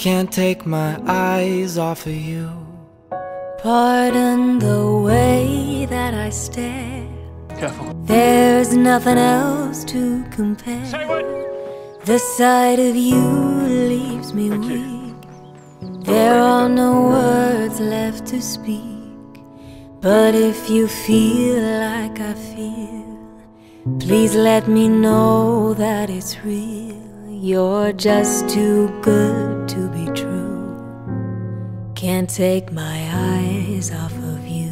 Can't take my eyes off of you. Pardon the way that I stare. Careful. There's nothing else to compare. Say what? The sight of you leaves me Thank you. weak. There are no words left to speak. But if you feel like I feel, please let me know that it's real. You're just too good to be true. Can't take my eyes off of you.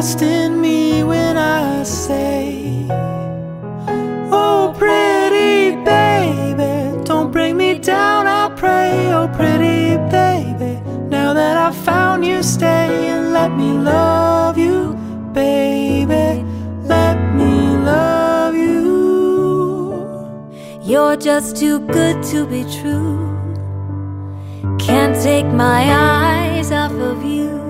Trust in me when I say, Oh, pretty baby. Don't bring me down, I pray. Oh, pretty baby. Now that I've found you, stay and let me love you, baby. Let me love you. You're just too good to be true. Can't take my eyes off of you.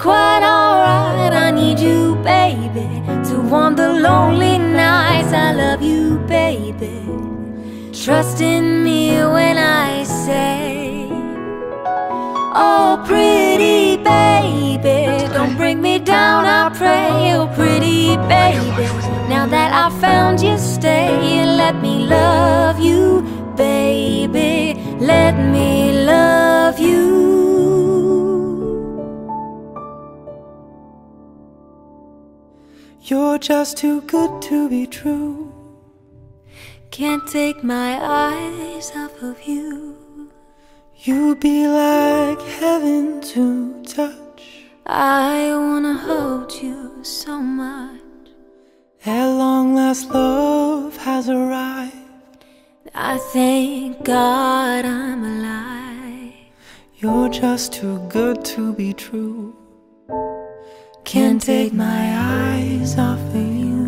Quite alright, I need you, baby. To warm the lonely nights, I love you, baby. Trust in me when I say, Oh, pretty baby, don't bring me down, I pray. Oh, pretty baby, now that I found you, stay and let me love you, baby. Let me love you. You're just too good to be true. Can't take my eyes off of you. You'd be like heaven to touch. I wanna hold you so much. At long last, love has arrived. I thank God I'm alive. You're just too good to be true. Can't take my eyes off of you.